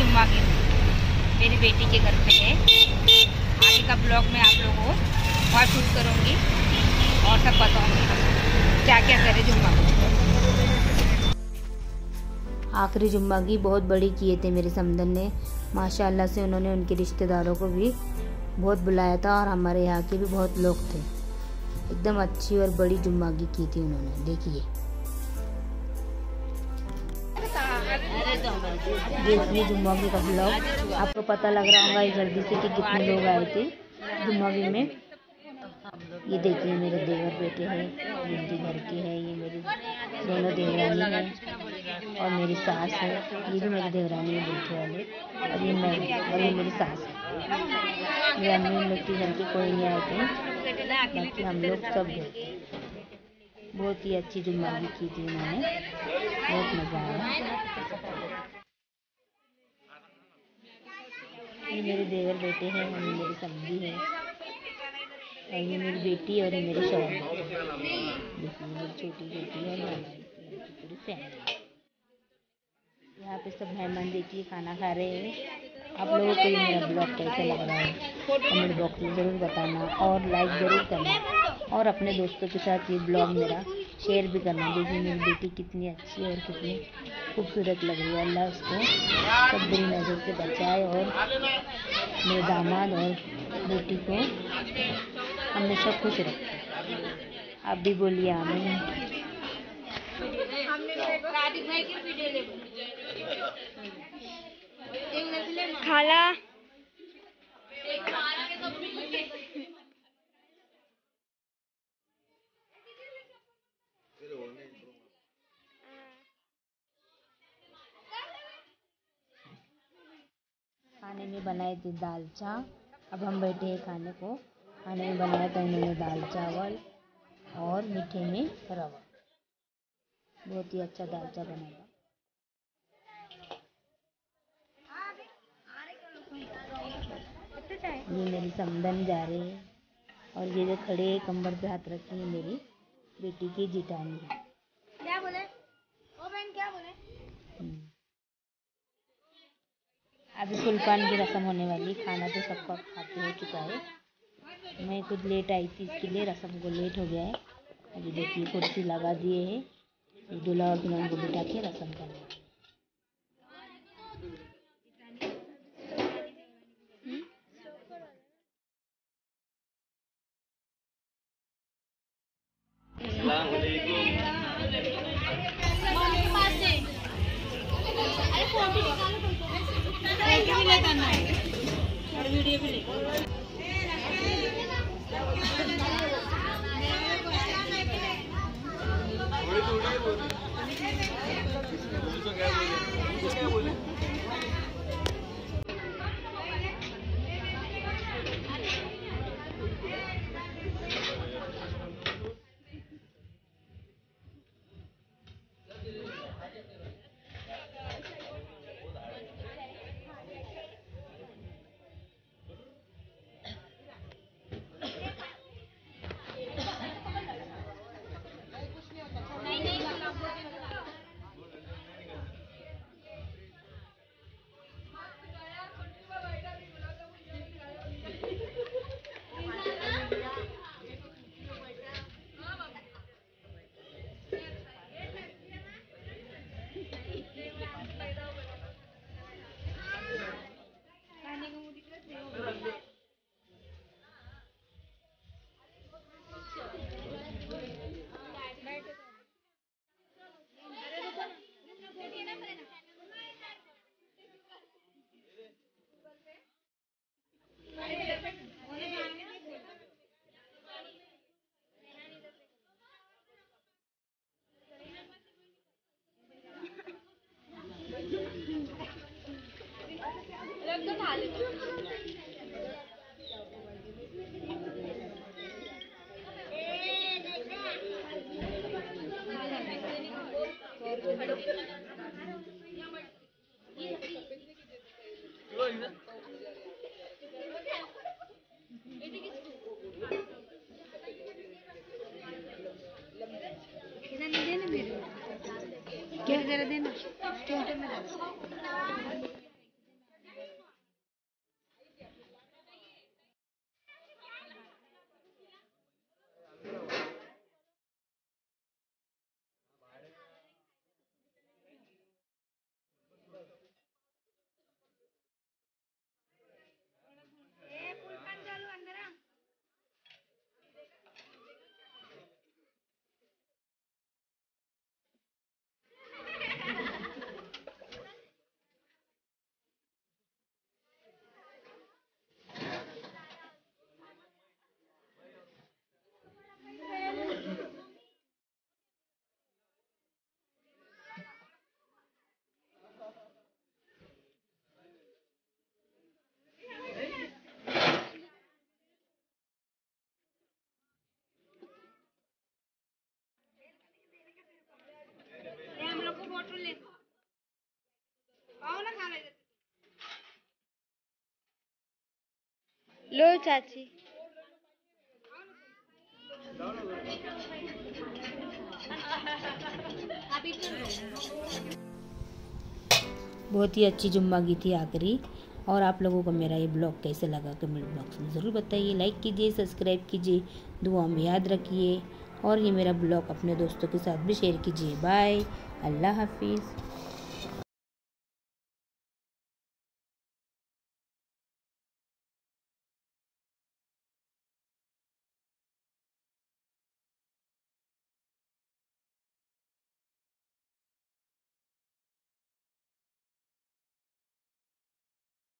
जुम्मा की मेरी बेटी के घर पे है। आगे का ब्लॉग में आप लोगों को और शूट करूँगी और सब बताऊँगी। क्या क्या करे जुम्मा आखिरी जुम्मा की बहुत बड़ी किए थे मेरे समदन ने। माशाल्लाह से उन्होंने उनके रिश्तेदारों को भी बहुत बुलाया था और हमारे यहाँ के भी बहुत लोग थे। एकदम अच्छी और बड़ी जुम्मा की की थी उन्होंने। देखिए। देखिए जुम्मा की ब्लॉग आपको पता लग रहा होगा जल्दी से कि कितने लोग आए थे जुम्मा की में। ये देखिए मेरे देवर बेटे हैं मेरी घर के हैं, ये मेरी दोनों देवरानी हैं और मेरी सास है। ये भी मेरी देवरानी है, बेटे वाले। और ये मैं, और ये मेरी सास है। मेरे अम्मी लोग के घर के कोई नहीं आए थे बाकी हम लोग सब गए बहुत ही अच्छी जुम्मा भी की थी उन्होंने बहुत मज़ा आया। ये मेरे देवर बेटे हैं, और ये मेरी सब्ज़ी है, और ये मेरी बेटी और ये मेरे शौक मेरी छोटी बेटी है पूरी फैमिली यहाँ पे सब मेहमान देखिए, खाना खा रहे हैं। आप लोगों को ये मेरा ब्लॉग कैसा लग रहा है, कमेंट बॉक्स में ज़रूर बताना, और लाइक ज़रूर करना। और अपने दोस्तों के साथ ये ब्लॉग मेरा शेयर भी करना। देखिए मेरी बेटी कितनी अच्छी और कितनी खूबसूरत लग रही है। अल्लाह उसको सब बुरी नज़र से बचाए और मेरे दामाद और बेटी को हमेशा खुश रखे। आप भी बोलिए आमीन। खाला खाने में बनाए थे दाल चा अब हम बैठे हैं खाने को। खाने में बनाया था इन्होंने दाल चावल और मीठे में रवा। बहुत ही अच्छा दाल चा बना था। ये मेरी समदन जा रही है। और ये जो खड़े कमर पे हाथ रखी है मेरी, बेटी की जिटानी है अभी पान की रस्म होने वाली, खाना तो सबका खाते हो चुका है। मैं खुद लेट आई थी इसके लिए, रस्म को लेट हो गया है। अभी देखिए कुर्सी लगा दिए है। दूल्हा और दुल्हन को बिठा के रस्म करना है क्या जरा देना लो चाची। बहुत ही अच्छी जुम्मा की थी आखिरी। और आप लोगों को मेरा ये ब्लॉग कैसे लगा कमेंट बॉक्स में ज़रूर बताइए। लाइक कीजिए, सब्सक्राइब कीजिए दुआ में याद रखिए। और ये मेरा ब्लॉग अपने दोस्तों के साथ भी शेयर कीजिए। बाय। अल्लाह हाफिज़।